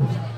you.